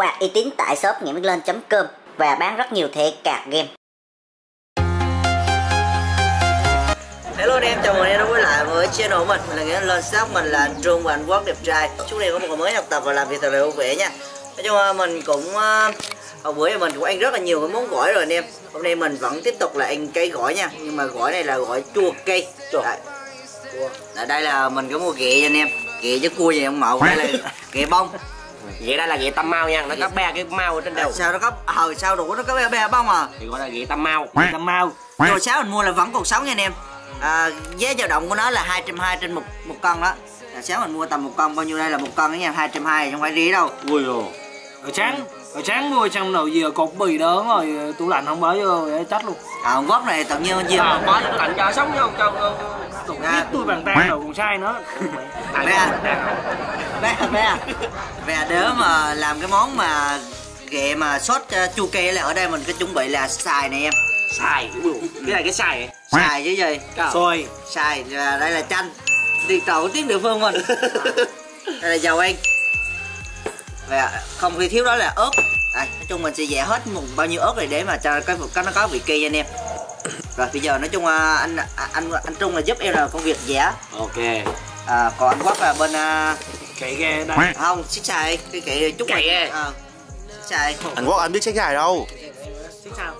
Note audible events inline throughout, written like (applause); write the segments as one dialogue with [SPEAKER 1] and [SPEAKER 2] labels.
[SPEAKER 1] quạt uy tín tại shop nghĩa lên.com và bán rất nhiều thẻ card game.
[SPEAKER 2] Hello anh em, chào mừng anh em đã quay lại với channel của mình. Mình là Nghĩa Lên Shop, mình là anh Trung và anh Quốc đẹp trai. Chúc anh em có một ngày mới học tập và làm việc thật là vui vẻ nha. Nói chung là mình cũng uh, Hồi bữa mình cũng ăn rất là nhiều cái món gỏi rồi anh em. Hôm nay mình vẫn tiếp tục là ăn cây gỏi nha. Nhưng mà gỏi này là gỏi chua cây Chua. Ở đây là mình có mua ghẹ anh em. Ghẹ chứ cua gì không mậu. Đây là (laughs) ghẹ bông
[SPEAKER 3] Vậy đây là ghẹ tâm mau nha, nó có ba cái mau ở trên đầu.
[SPEAKER 2] Sao nó có, ờ sao đủ nó có be bông à?
[SPEAKER 3] Thì gọi là ghẹ tâm mau
[SPEAKER 2] Tâm mau Rồi sáu mình mua là vẫn còn sống nha anh em? À, Giá dao động của nó là 220 trên một một cân đó. Là sáng mình mua tầm một cân bao nhiêu đây là một cân đó nha 220 không phải rí đâu.
[SPEAKER 3] Ui rồi.
[SPEAKER 4] Rồi sáng rồi sáng mua trong đầu gì cột bì đó rồi tủ lạnh không bỏ vô để chết luôn.
[SPEAKER 2] À gốc này tự nhiên gì
[SPEAKER 3] à, bỏ tủ lạnh cho sống vô cho
[SPEAKER 4] biết tôi bàn tay rồi còn sai nữa.
[SPEAKER 2] Bé Bé Bé Bé đỡ mà làm cái món mà ghẹ mà sốt uh, chua kê là ở đây mình có chuẩn bị là xài này em.
[SPEAKER 3] Xài cái này cái xài.
[SPEAKER 2] Xài chứ gì?
[SPEAKER 4] Xôi.
[SPEAKER 2] Xài và đây là chanh. Đi trầu tiếng địa phương mình. Đây là dầu ăn. Và không thể thiếu đó là ớt. Đây, nói chung mình sẽ vẽ hết một bao nhiêu ớt này để mà cho cái cái nó có vị kỳ anh em rồi bây giờ nói chung anh anh anh Trung là giúp em là công việc vẽ
[SPEAKER 3] ok.
[SPEAKER 2] À, còn anh Quốc là bên uh,
[SPEAKER 4] cậy ghe đây.
[SPEAKER 2] Không xích xài cái cậy chút
[SPEAKER 3] cậy ghe
[SPEAKER 2] à, xài.
[SPEAKER 5] Anh Quốc anh biết xích xài đâu.
[SPEAKER 4] Xích sao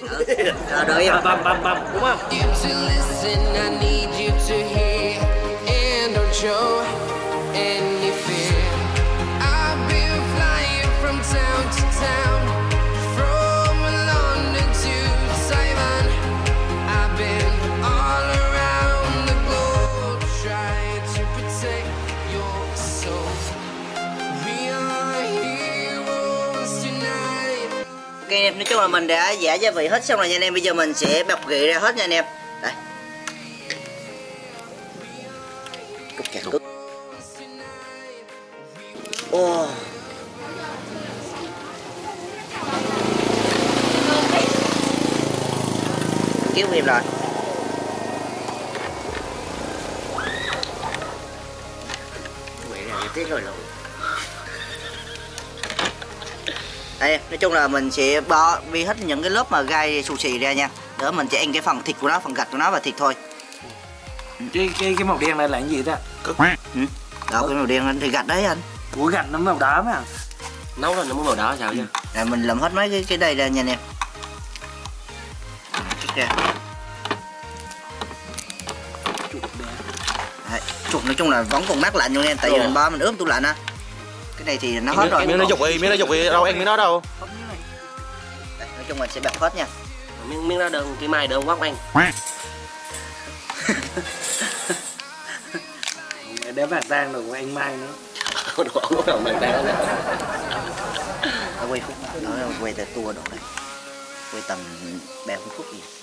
[SPEAKER 2] ừ. à, đợi em.
[SPEAKER 4] Bầm bầm bầm đúng không
[SPEAKER 2] em, nói chung là mình đã giả gia vị hết xong rồi nha anh em Bây giờ mình sẽ bọc ghị ra hết nha anh em. Đây. Cục kẹt cục Ô. Cứu em rồi Quậy ra cái rồi luôn. Đây nói chung là mình sẽ bỏ đi hết những cái lớp mà gai xù xì ra nha. Đỡ mình sẽ ăn cái phần thịt của nó phần gạch của nó và thịt thôi.
[SPEAKER 4] Cái cái cái màu đen này là cái gì ta
[SPEAKER 2] ừ. đó cái màu đen thì gạch đấy anh.
[SPEAKER 4] Ủa gạch nó màu đỏ mà.
[SPEAKER 3] Nấu lên nó màu đỏ sao chứ?
[SPEAKER 2] Rồi mình làm hết mấy cái cái đây ra nha anh em. Đấy, chuột nói chung là vẫn còn mát lạnh luôn em tại vì mình ba mình ướp tủ lạnh á cái này thì nó hết rồi
[SPEAKER 5] miếng nó dục đi miếng nó dục đi đâu ăn miếng đó đâu.
[SPEAKER 2] Đây, nói chung mình sẽ bẹp hết nha.
[SPEAKER 3] Miếng miếng đó đơn cái mai đơn quát anh.
[SPEAKER 4] Để bàn tan rồi của anh mai nữa. (laughs)
[SPEAKER 3] Đồ đầu tay đó
[SPEAKER 2] nó quay phút nó quay từ tua độ này. Quay tầm ba phút gì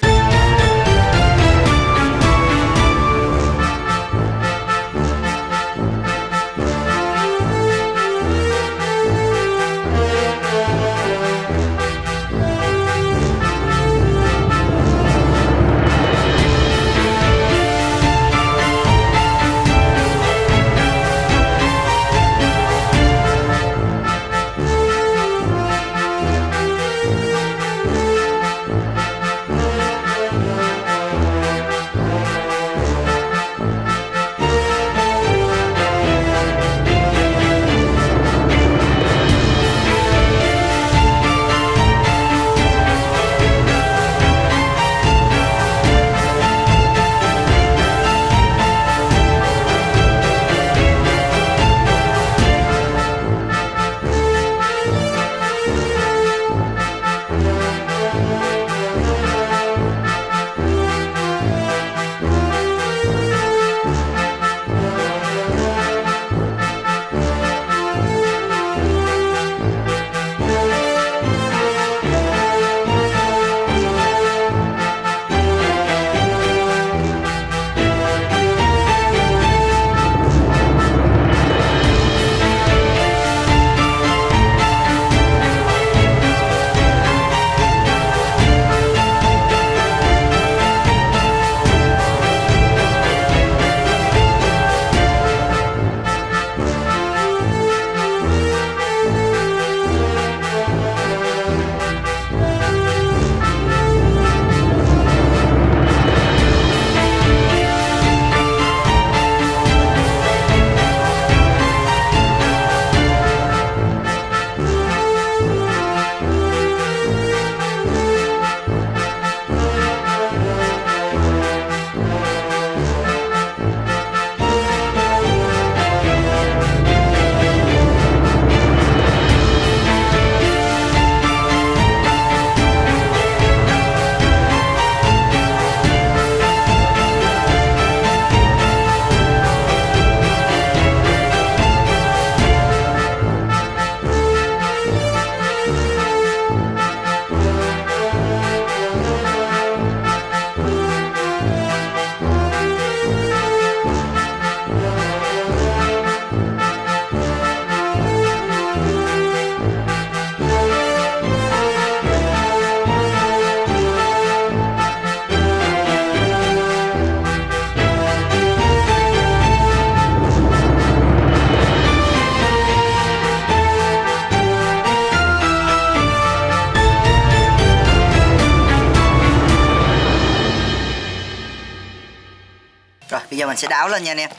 [SPEAKER 2] sẽ đảo lên nha anh em.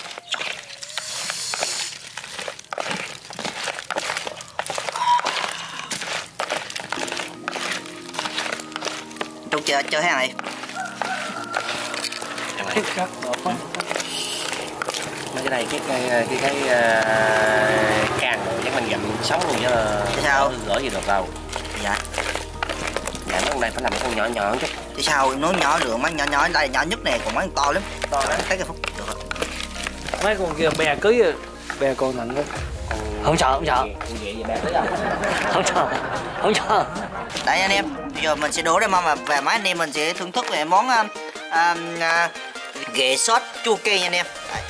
[SPEAKER 2] Trung chờ chờ hàng này.
[SPEAKER 3] Mấy cái này cái cái cái cái uh, càng chắc mình gặm sống luôn chứ
[SPEAKER 2] Thế sao?
[SPEAKER 3] gỡ gì được đâu.
[SPEAKER 2] Dạ.
[SPEAKER 3] Dạ con này phải làm con nhỏ nhỏ chút.
[SPEAKER 2] Chứ sao? Nó nhỏ được mấy nhỏ nhỏ đây nhỏ nhất này còn mấy con to lắm. To lắm. Thấy cái phút
[SPEAKER 4] mấy con kia bè cưới à. bè con nặng quá không sợ không sợ không sợ không sợ
[SPEAKER 2] Đấy anh em, bây giờ mình sẽ đổ ra mà và mấy anh em mình sẽ thưởng thức về món um, um, uh, ghẹ sốt chua cay nha anh em. Đấy.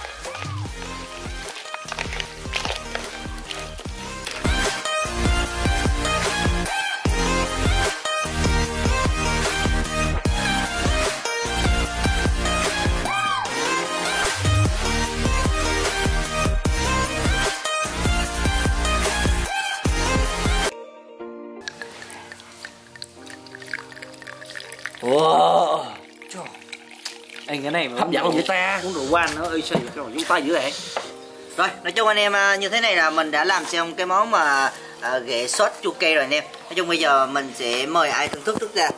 [SPEAKER 4] Cái này mà
[SPEAKER 3] hấp dẫn vậy ta
[SPEAKER 4] uống rượu vang nó ơi sao cái chúng ta dữ vậy
[SPEAKER 2] Rồi, nói chung anh em uh, như thế này là mình đã làm xong cái món mà uh, ghẹ sốt chua cay rồi anh em. Nói chung bây giờ mình sẽ mời ai thưởng thức trước ra.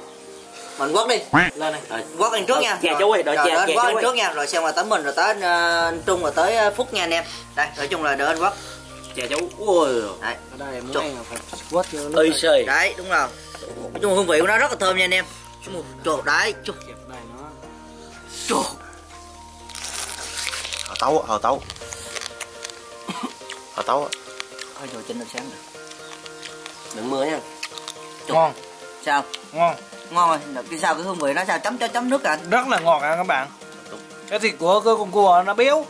[SPEAKER 2] Mình quất đi,
[SPEAKER 4] lên này
[SPEAKER 2] quất anh trước nha.
[SPEAKER 3] chè chú ơi, đợi
[SPEAKER 2] rồi,
[SPEAKER 3] chè,
[SPEAKER 2] quất anh trước nha, rồi xong rồi tới mình rồi tới anh, uh, anh Trung rồi tới uh, Phúc nha anh em. Đây, nói chung là đợi anh quất.
[SPEAKER 3] chè chú ui
[SPEAKER 2] Đấy.
[SPEAKER 4] ở đây muốn
[SPEAKER 2] Chục.
[SPEAKER 4] ăn là phải quất cho nó
[SPEAKER 2] Đấy, đúng rồi. Nói chung hương vị của nó rất là thơm nha anh em. Trời đấy, trời. Trời.
[SPEAKER 5] Hào tấu, hào tấu. (coughs) Hào tấu.
[SPEAKER 2] Thôi rồi trên nó sáng rồi.
[SPEAKER 3] đừng mưa nha
[SPEAKER 4] ngon
[SPEAKER 2] Sao?
[SPEAKER 4] ngon
[SPEAKER 2] Ngon rồi, cái sao cái hương vị nó sao chấm cho chấm nước à?
[SPEAKER 4] rất là ngọt à các bạn cái thịt của cái con cua nó béo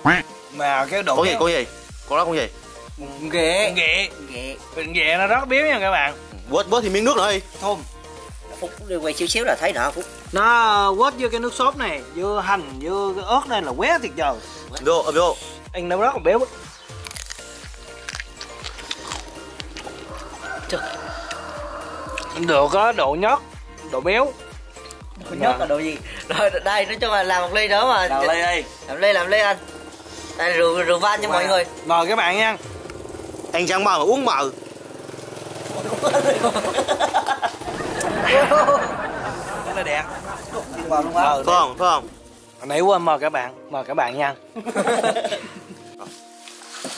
[SPEAKER 4] mà cái độ
[SPEAKER 5] Có gì, có gì? Có đó con gì?
[SPEAKER 2] Ghẹ.
[SPEAKER 4] ghẹ
[SPEAKER 2] Ghẹ.
[SPEAKER 4] Ghẹ nó rất béo nha các bạn
[SPEAKER 5] Bớt bớt thì miếng nước nữa đi.
[SPEAKER 4] thơm
[SPEAKER 2] Phúc đi quay xíu xíu là thấy đỏ Phúc.
[SPEAKER 4] nó quết vô cái nước sốt này vô hành vô cái ớt này là quét thiệt giờ
[SPEAKER 5] Vô, vô.
[SPEAKER 4] anh nó rất là béo được có độ nhớt độ béo
[SPEAKER 2] Có nhớ là đồ gì? Rồi đây nói chung là làm một ly nữa mà.
[SPEAKER 3] làm ly đi
[SPEAKER 2] Làm ly làm ly anh. Đây rượu rượu vang cho mọi người.
[SPEAKER 4] mời các bạn nha
[SPEAKER 5] Anh chẳng mờ mà uống mờ. (laughs)
[SPEAKER 4] rất là đẹp
[SPEAKER 2] Vào luôn á.
[SPEAKER 4] ờ,
[SPEAKER 5] Phải không? Phải không?
[SPEAKER 4] hồi nãy quên mời các bạn mời các bạn nha (laughs)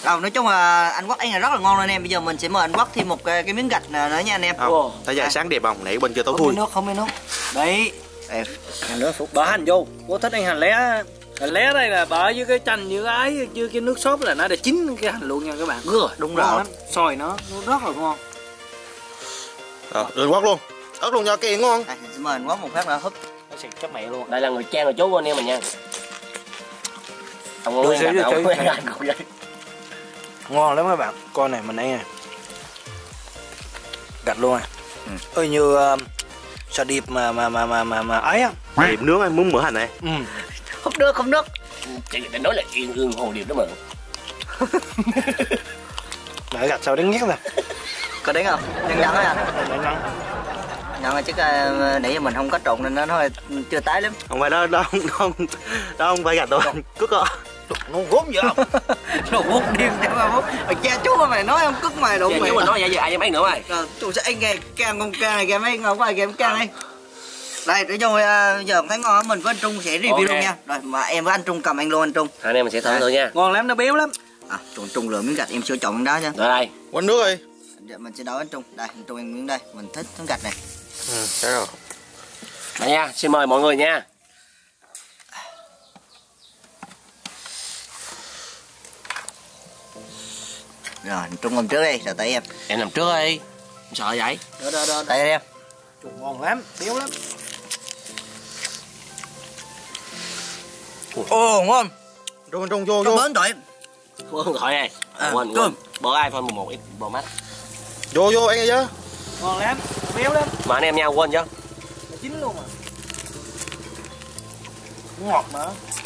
[SPEAKER 2] Rồi nói chung là anh Quốc ăn là rất là ngon luôn anh em. Bây giờ mình sẽ mời anh Quốc thêm một cái, cái miếng gạch nữa nha anh em.
[SPEAKER 5] Không. Thấy dài sáng đẹp không? Nãy bên kia tối thui.
[SPEAKER 4] nước không biết nước đấy
[SPEAKER 2] Đây, ăn nữa Phúc.
[SPEAKER 4] bỏ hành vô có thích ăn hành lé hành lé đây là bỏ với cái chanh với cái ấy với cái nước sốt là nó đã chín cái hành luôn nha các bạn
[SPEAKER 2] Gưa, đúng
[SPEAKER 4] ngon
[SPEAKER 2] rồi.
[SPEAKER 4] lắm xôi nó nó rất là ngon
[SPEAKER 5] Rồi, đường quát luôn. Ớt luôn cho kia ngon.
[SPEAKER 2] Mời anh Quốc một phát nữa húp.
[SPEAKER 4] nó xịt chấp mẹ luôn
[SPEAKER 3] đây là người trang người chú của anh em mình nha ông
[SPEAKER 4] Đưa
[SPEAKER 3] ngon ngon
[SPEAKER 4] lắm các bạn con này mình ăn này gạch luôn à
[SPEAKER 2] Ừ.
[SPEAKER 4] ơi như uh, sò điệp mà mà mà mà mà mà ấy á
[SPEAKER 5] Điệp nướng anh muốn mỡ hành này.
[SPEAKER 4] ừ.
[SPEAKER 2] Húp nước, húp nước.
[SPEAKER 3] chị người ta nói là yên ương hồ điệp đó mà (laughs)
[SPEAKER 4] Để gạch sao đến nhét ra
[SPEAKER 2] Có đánh không? Đánh đắng á anh.
[SPEAKER 4] Nắng.
[SPEAKER 2] Là chắc uh, nãy giờ mình không có trộn nên nó hơi chưa tái lắm.
[SPEAKER 5] Không phải đó, đó, không- đó, không- đó không phải gạch đâu. Cước cơ.
[SPEAKER 4] nó gốm vậy không (laughs)
[SPEAKER 2] Đồ bút điên cho mà bút. Mà cha chú mà mày nói em cất mày đủ
[SPEAKER 3] Chị
[SPEAKER 2] mày.
[SPEAKER 3] chú mình nói vậy giờ ai bán nữa mày
[SPEAKER 2] Rồi, chú sẽ anh nghe cam con ca này kìa mấy ngọc bài kìa cam này. Đây, nói chung là giờ thấy ngon mình với anh Trung sẽ review
[SPEAKER 3] Ok.
[SPEAKER 2] luôn nha. Rồi mà em với anh Trung cầm anh luôn anh Trung.
[SPEAKER 3] anh em mình sẽ thử thử nha
[SPEAKER 4] ngon lắm nó béo lắm
[SPEAKER 2] À, Trung Trung lựa miếng gạch em sẽ chọn miếng đó nha.
[SPEAKER 3] rồi đây
[SPEAKER 5] Quên nước đi.
[SPEAKER 2] Dạ, mình sẽ đổ anh Trung. Đây, anh Trung ăn miếng đây. Mình thích miếng gạch này.
[SPEAKER 5] Ừ, thế rồi.
[SPEAKER 3] đây nha xin mời mọi người nha
[SPEAKER 2] Rồi, anh Trung cầm trước đi, rồi tới em.
[SPEAKER 3] em làm trước đi sợ vậy
[SPEAKER 4] đó đó đó
[SPEAKER 2] Tới em.
[SPEAKER 4] ngon lắm béo lắm
[SPEAKER 2] Ồ, ngon.
[SPEAKER 5] Trung, Trung, vô, vô.
[SPEAKER 2] bến tuổi.
[SPEAKER 3] Phương gọi này
[SPEAKER 2] À,
[SPEAKER 3] quên quên bỏ iPhone 11 X Pro Max
[SPEAKER 5] Vô, vô anh ơi chứ.
[SPEAKER 4] ngon lắm béo lắm.
[SPEAKER 3] Mà anh em nhau quên chứ
[SPEAKER 4] nó chín luôn mà ngọt mà.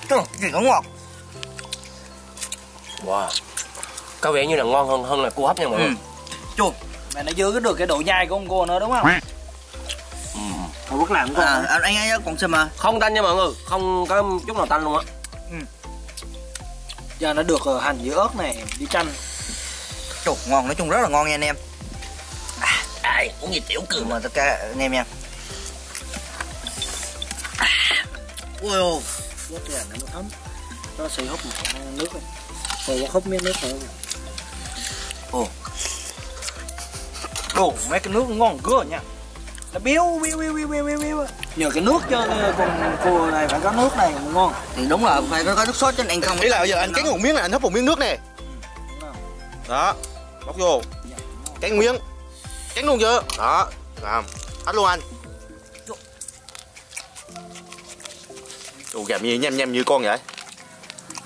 [SPEAKER 2] Trời, gì cũng ngọt.
[SPEAKER 3] wow. Có vẻ như là ngon hơn hơn là cua hấp nha mọi người.
[SPEAKER 2] Ừ. Chua.
[SPEAKER 4] mà nó giữ cái được cái độ nhai của con cua nữa đúng không?
[SPEAKER 3] Ừ.
[SPEAKER 4] Hồi quốc làm con
[SPEAKER 2] À, anh anh ấy còn xem mà.
[SPEAKER 3] không tanh nha mọi người không có chút nào tanh luôn á.
[SPEAKER 4] Giờ nó được ờ, hành với ớt này đi chanh.
[SPEAKER 2] Trời, ngon nói chung rất là ngon nha anh em
[SPEAKER 3] ai uống gì tiểu cường.
[SPEAKER 2] Ơn tất cả anh em nha. Ui ôi
[SPEAKER 4] rất là nó thấm nó sẽ hút một nước này. Rồi nó hút miếng nước nữa Ồ, mấy cái nước ngon cưa nha. Nó béo béo béo béo béo béo béo. Nhờ cái nước cho con cua này phải có nước này mới ngon.
[SPEAKER 2] Thì đúng là phải có, có nước sốt cho anh không
[SPEAKER 5] ý là bây giờ anh cắn một miếng này anh hấp một miếng nước
[SPEAKER 4] không?
[SPEAKER 5] đó bóc vô. Cắn miếng cắn luôn chưa? Đó làm. Hết luôn anh. Ồ, gặm như nhem nhem như con vậy?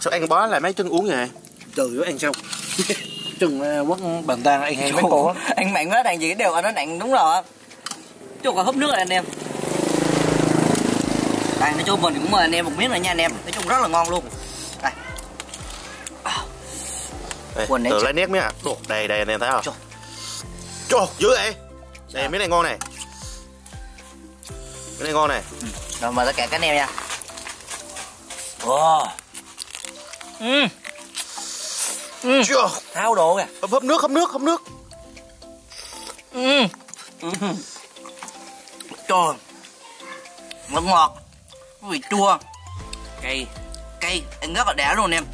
[SPEAKER 5] Sao anh bó lại mấy chân uống vậy?
[SPEAKER 4] Từ anh xong. (laughs) Chừng quất bàn tay anh hay mấy cô
[SPEAKER 2] Anh mạnh quá, đàn gì đều anh nói đàn đúng rồi Chú còn húp nước rồi anh em. Đây, nói chung mình cũng mời anh em một miếng nữa nha anh em. Nói chung rất là ngon luôn. Đây.
[SPEAKER 5] Đây, từ lấy nét miếng à? Đây đây anh em thấy không?
[SPEAKER 2] Trời.
[SPEAKER 5] Trời, dữ vậy? Đây, miếng này ngon này Miếng này ngon này
[SPEAKER 2] Rồi mời tất cả các anh em nha. Wow Ừ.
[SPEAKER 5] Chưa
[SPEAKER 2] Thao đồ kìa.
[SPEAKER 5] Hấp, hấp nước hấp nước hấp nước.
[SPEAKER 2] Ừ. Ừ. Trời. Nó ngọt. Có vị chua. Cay Cay Anh rất là đã luôn em.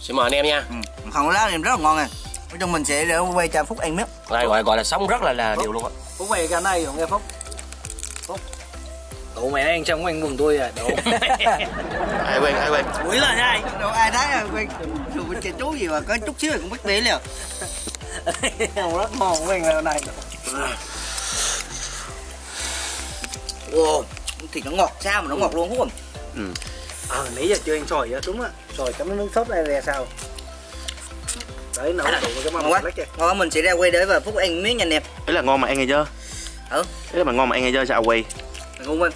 [SPEAKER 3] Xin mời anh em nha.
[SPEAKER 2] Ừ. Không có lá anh em rất là ngon nè Nói chung mình sẽ để quay cho Phúc ăn miếng
[SPEAKER 3] đây gọi gọi là sống rất là là điều luôn á.
[SPEAKER 4] Phúc về cái này rồi nghe Phúc. Phúc. Tụ mẹ anh xong anh mừng tôi rồi Độ (laughs)
[SPEAKER 5] ai quên ai quên?
[SPEAKER 2] Quỷ là ai? Đâu ai à quên. Đồ bên kia chú gì mà có chút xíu thì cũng biết tí liền. (laughs)
[SPEAKER 4] Rất ngon với anh này.
[SPEAKER 2] Wow Thịt nó ngọt sao mà nó ngọt luôn Phúc à
[SPEAKER 4] Ờ nãy giờ chưa ăn sòi á đúng á. Sòi cắm nước sốt này ra sao Đấy nấu tụ cái
[SPEAKER 2] Ngon
[SPEAKER 4] mâm
[SPEAKER 2] quá Ngon quá. mình sẽ ra quay để và Phúc ăn miếng nha anh em
[SPEAKER 5] Ý là ngon mà ăn ngay chưa
[SPEAKER 2] Ừ.
[SPEAKER 5] Ý là mà ngon mà ăn ngay chưa sao quay?
[SPEAKER 2] Ngon quá.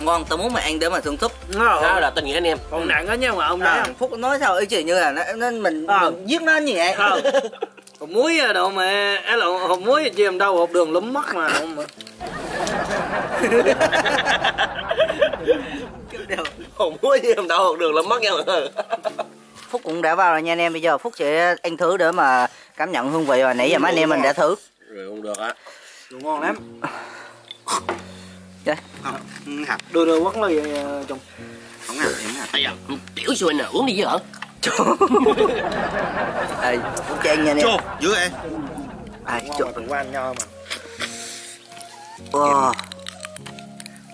[SPEAKER 2] Ngon tao muốn mà ăn để mà thưởng thức.
[SPEAKER 4] Ngon.
[SPEAKER 3] Đó là tình nghĩa anh em?
[SPEAKER 4] Còn nặng á nha mà ông
[SPEAKER 2] à,
[SPEAKER 4] không
[SPEAKER 2] Phúc nói sao ý chỉ như là nó, nó mình,
[SPEAKER 4] Ờ.
[SPEAKER 2] mình giết nó như vậy. (laughs)
[SPEAKER 4] Không Hộp muối à đâu mà Á lộn hộp muối chi làm đâu hộp đường lúm mất mà không mà.
[SPEAKER 3] Không muốn gì làm đâu đường lắm mất nha mọi người (laughs)
[SPEAKER 2] Phúc cũng đã vào rồi nha anh em. Bây giờ Phúc sẽ ăn thử để mà cảm nhận hương vị rồi nãy giờ mấy anh em mình đã thử.
[SPEAKER 3] Rồi không được á.
[SPEAKER 4] Đồ ngon lắm.
[SPEAKER 2] Đây.
[SPEAKER 5] Không hạt.
[SPEAKER 4] Đưa đưa quất lời ờ, chồng
[SPEAKER 5] không hạt không hạt.
[SPEAKER 3] Bây giờ tiểu xui nè uống đi chứ hả?
[SPEAKER 2] Đây, (laughs) Phúc cho ăn nha anh em.
[SPEAKER 5] Chô, dữ vậy
[SPEAKER 2] à,
[SPEAKER 4] Ngon mà từng quan nho mà.
[SPEAKER 2] Wow.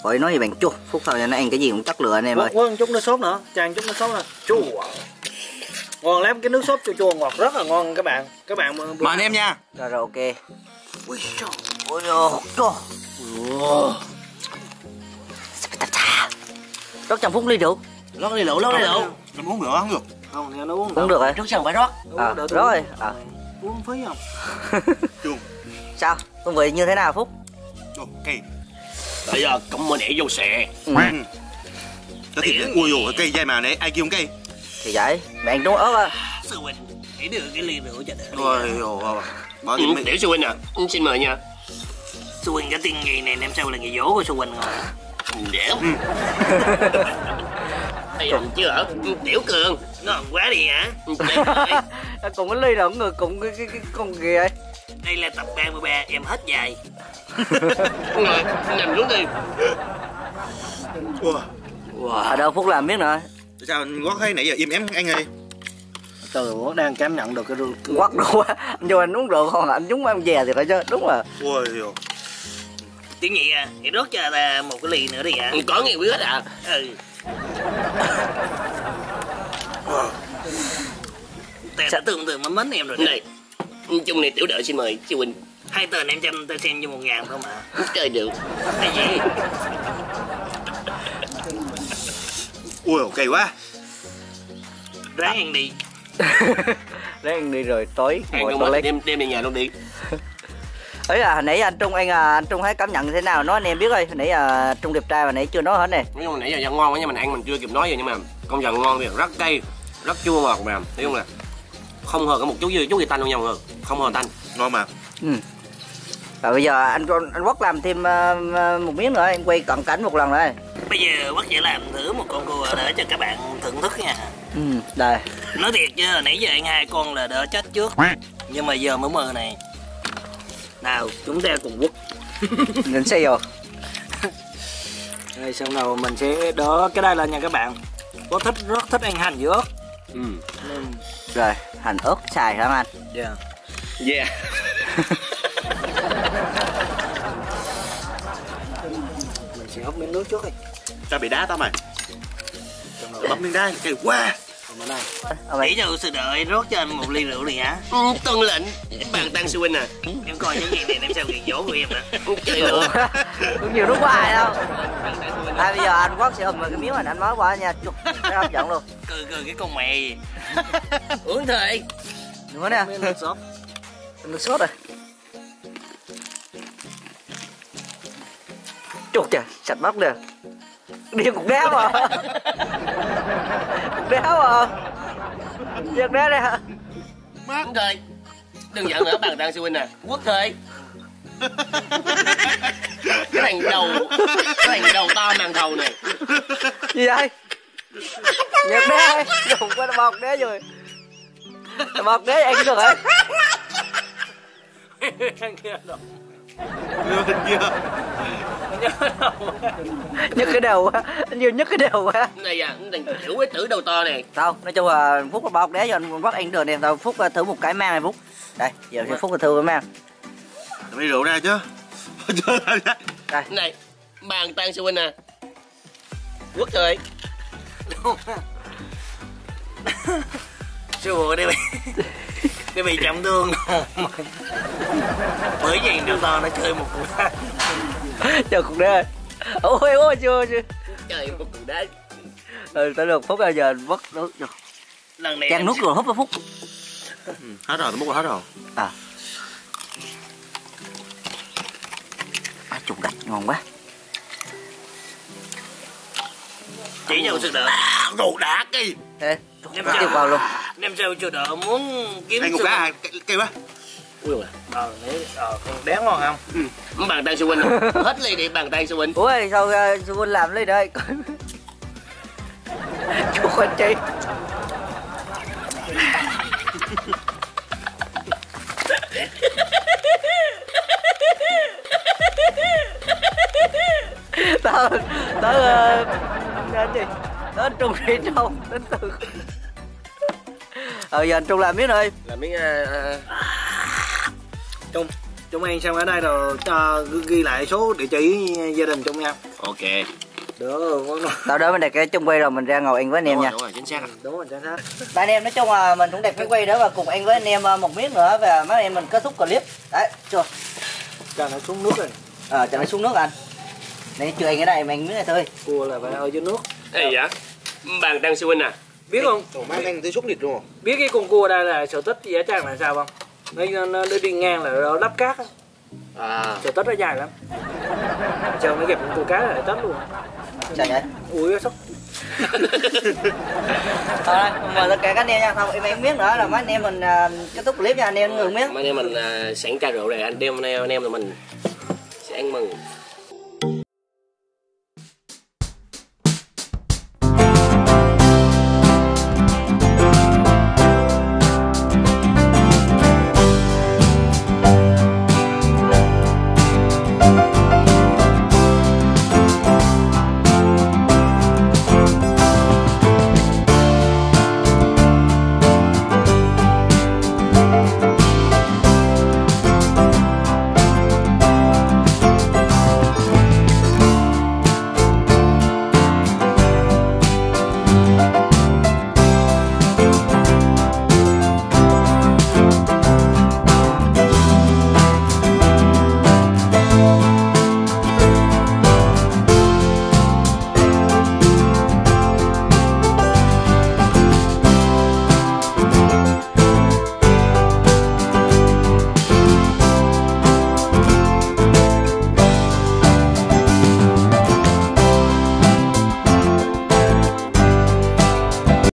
[SPEAKER 2] Khỏi nói gì bạn chua Phúc thôi nó ăn cái gì cũng chất lựa anh em ơi.
[SPEAKER 4] Quất quất chút nước sốt nữa. Chan chút nước sốt nè Chua Ngon lắm cái nước sốt chua chua ngọt rất là ngon các bạn. Các bạn mà-
[SPEAKER 5] Mời anh em nha.
[SPEAKER 2] Rồi rồi ok. Ui trời Ôi trời trời. Rót trong Phúc ly rượu.
[SPEAKER 3] Lót đi lựu lót đi lựu
[SPEAKER 5] Em uống nữa không được.
[SPEAKER 4] Không thì nó uống
[SPEAKER 2] Cũng được rồi.
[SPEAKER 3] Trước sau phải rót?
[SPEAKER 2] À, rồi. À.
[SPEAKER 4] Uống phí không? (laughs)
[SPEAKER 2] Sao? Hương vị như thế nào Phúc?
[SPEAKER 5] Cây
[SPEAKER 3] bây giờ cộng mình nhảy vô xè
[SPEAKER 2] Ừ.
[SPEAKER 5] Cái thịt ui dồi, cây dây mà nãy ai kêu không cây
[SPEAKER 2] Thì vậy Mẹ ăn trúng ớt à
[SPEAKER 3] sư huynh hãy đưa cái ly rượu cho đỡ
[SPEAKER 5] Ôi dồi, bỏ
[SPEAKER 3] ừ,
[SPEAKER 5] đi
[SPEAKER 3] tiểu sư huynh à. Ừ, xin mời nha.
[SPEAKER 4] Sư huynh cái tiên ngày này năm sau là ngày dỗ của sư huynh rồi.
[SPEAKER 3] Ừ, để đây làm chưa Ừ, tiểu cường
[SPEAKER 4] Ngon quá đi hả?
[SPEAKER 3] Ừ.
[SPEAKER 2] Cùng (laughs) cái ly rồi người cùng cái, cái, cái con vậy?
[SPEAKER 4] Đây là tập 33 em hết dài.
[SPEAKER 3] Ngồi nằm xuống đi.
[SPEAKER 5] Ủa,
[SPEAKER 2] Ở đâu Phúc làm biết nữa
[SPEAKER 5] sao anh gót thấy nãy giờ im ém anh ơi
[SPEAKER 4] Từ bố đang cảm nhận được cái rượu
[SPEAKER 2] Quắc đồ quá. Anh vô anh uống rượu không anh chúng em về thì phải chứ Đúng rồi
[SPEAKER 5] Ôi dồi
[SPEAKER 4] Tiếng nhị à Thì rót cho ta một cái ly nữa đi hả
[SPEAKER 3] Ừ, có nghe biết à
[SPEAKER 4] Ừ. Ta đã tưởng tượng nó mến em rồi đấy
[SPEAKER 3] này chung này tiểu đợi xin mời sư huynh
[SPEAKER 4] Hai tờ năm trăm ta xem cho một ngàn thôi mà
[SPEAKER 3] chơi được.
[SPEAKER 4] Cái gì
[SPEAKER 5] Ui cây quá.
[SPEAKER 4] Ráng ăn đi. (laughs)
[SPEAKER 2] Đấy anh đi rồi tối
[SPEAKER 3] ăn
[SPEAKER 2] ngồi toilet.
[SPEAKER 3] đem đem về nhà luôn đi.
[SPEAKER 2] Ấy là hồi nãy anh Trung anh à, anh Trung thấy cảm nhận như thế nào? Nói anh em biết ơi hồi nãy à, Trung đẹp trai mà nãy chưa nói hết nè.
[SPEAKER 3] Nói chung là nãy giờ ăn ngon quá nhưng mình ăn mình chưa kịp nói gì nhưng mà công nhận ngon thì rất cay rất chua ngọt mà. Nói chung là không hề có một chút gì chút gì tanh luôn nha mọi người. Không hề tanh.
[SPEAKER 5] Ngon mà
[SPEAKER 2] và bây giờ anh anh Quốc làm thêm à, à, một miếng nữa em quay cận cảnh một lần nữa
[SPEAKER 6] bây giờ Quốc sẽ làm thử một con cua để cho các bạn thưởng thức nha
[SPEAKER 2] Ừ, đây.
[SPEAKER 6] Nói thiệt chứ nãy giờ ăn hai con là đỡ chết trước Nhưng mà giờ mới mơ này Nào chúng ta cùng quất
[SPEAKER 2] Đến (laughs) xe rồi.
[SPEAKER 4] Đây xong đầu mình sẽ đỡ cái đây là nha các bạn có thích rất thích ăn hành với ớt
[SPEAKER 3] ừ.
[SPEAKER 4] nên
[SPEAKER 2] Rồi, hành ớt xài hả anh?
[SPEAKER 4] yeah.
[SPEAKER 3] yeah (laughs)
[SPEAKER 4] miếng nước trước đi
[SPEAKER 5] Tao bị đá tao mày Bấm miếng đá cây quá
[SPEAKER 4] còn ở đây
[SPEAKER 2] Ở
[SPEAKER 6] Để
[SPEAKER 2] đây.
[SPEAKER 6] cho sự đợi rót cho anh một ly rượu đi hả
[SPEAKER 3] ừ, tuân lệnh bàn tăng sư huynh à
[SPEAKER 6] Em coi những gì này em sao quyền dỗ của em nè
[SPEAKER 3] chơi nữa
[SPEAKER 2] Cũng nhiều lúc có ai đâu. À, bây giờ anh Quốc sẽ hùm cái miếng mà anh nói qua nha. Chục, cái hấp dẫn luôn.
[SPEAKER 6] Cười cười cái con mẹ gì Uống thôi
[SPEAKER 2] có nè.
[SPEAKER 4] nước sốt
[SPEAKER 2] Nước sốt rồi. Chuột trời, sạch mắt nè. Đi cục đá mà. cục đá mà. Giật đá đây hả?
[SPEAKER 3] Đúng thôi Đừng giận nữa bàn tăng sư huynh à Quốc thôi Cái thằng đầu Cái thằng đầu to màn thầu này
[SPEAKER 2] Gì vậy? Giật đá Dùng qua nó bọc đá rồi. Bọc đá ăn được hả?
[SPEAKER 4] ăn kia rồi
[SPEAKER 5] Đưa hình kia
[SPEAKER 2] Nhấc cái đầu á. Anh nhiều nhấc cái đầu á.
[SPEAKER 3] Này à Thằng tiểu cái tử đầu to này
[SPEAKER 2] Đâu, nói chung là Phúc là bọc đá cho anh Quốc ăn được nè. Tao Phúc thử một cái mang này Phúc. Đây, giờ thì Phúc là thử cái mang.
[SPEAKER 5] Mày rượu ra chứ
[SPEAKER 2] Đây.
[SPEAKER 3] Này Bàn tăng sư huynh à Quốc thôi
[SPEAKER 6] Sư phụ đây bị (laughs) Đây bị trọng thương Bởi vì đứa to nó chơi một cục đá
[SPEAKER 2] Chờ cục đá. Ôi ôi chưa chưa.
[SPEAKER 3] Trời một cục đá
[SPEAKER 2] Ừ, tới được Phúc bây giờ Quốc nước được.
[SPEAKER 6] Lần này
[SPEAKER 2] Chan nước rồi húp Phúc.
[SPEAKER 5] Hết rồi, múc hết rồi
[SPEAKER 2] À. À, trùng gạch ngon quá.
[SPEAKER 6] Chỉ cho sự đợi
[SPEAKER 3] Đồ đá cây
[SPEAKER 2] Ê,
[SPEAKER 6] chào.
[SPEAKER 2] vào luôn.
[SPEAKER 6] Nem sao chưa đợi muốn kiếm sự-
[SPEAKER 5] đá à, cây- cây quá
[SPEAKER 3] Ui rồi
[SPEAKER 4] ờ đấy ờ con đá ngon không
[SPEAKER 3] Ừ. Bàn tay sư (laughs) huynh. Hết ly đi bàn tay sư huynh
[SPEAKER 2] Ủa sao uh, sư huynh làm lấy đây? Chú anh chị. tớ tớ anh gì tớ trung đi đâu đến từ ờ giờ anh trung làm biết rồi
[SPEAKER 3] Làm miếng à, à,
[SPEAKER 4] chung chúng ăn xong ở đây rồi cho ghi- ghi lại số địa chỉ gia đình chung nha.
[SPEAKER 3] Ok.
[SPEAKER 4] Có
[SPEAKER 2] tao đỡ mình đặt cái chung quay rồi mình ra ngồi ăn với anh em
[SPEAKER 3] Đúng
[SPEAKER 2] nha.
[SPEAKER 3] rồi, đúng rồi, chính xác.
[SPEAKER 4] Đúng rồi chính xác.
[SPEAKER 2] Ba anh em nói chung là mình cũng đẹp cái quay đó và cùng ăn với anh em ờ, một miếng nữa và mấy anh em mình kết thúc clip. Đấy chưa?
[SPEAKER 4] Cho nó xuống nước rồi
[SPEAKER 2] ờ cho nó xuống nước anh. Nãy chưa ăn cái này mà ăn miếng này thôi.
[SPEAKER 4] Cua là phải ở dưới nước.
[SPEAKER 3] Ê dạ Bàn tay sư huynh à
[SPEAKER 4] biết không?
[SPEAKER 5] Ủa, mang anh tới xúc thịt luôn
[SPEAKER 4] biết cái con cua đây là sở tích giá trang là sao không? Nó, nó, nó đi ngang là nó lắp cát á.
[SPEAKER 3] À.
[SPEAKER 4] Sở tích nó dài lắm. Chờ nó kẹp con cua cá là tết luôn.
[SPEAKER 2] Sao vậy
[SPEAKER 4] ui sốc. (laughs)
[SPEAKER 2] Thôi đây mời tất cả các anh em nha. Không em ăn miếng nữa là mấy anh em mình ờ, kết thúc clip nha. Anh em ngừng miếng.
[SPEAKER 3] Mấy anh em mình à, sẵn chai rượu này Anh đem anh em, anh em mình. Sẽ ăn mừng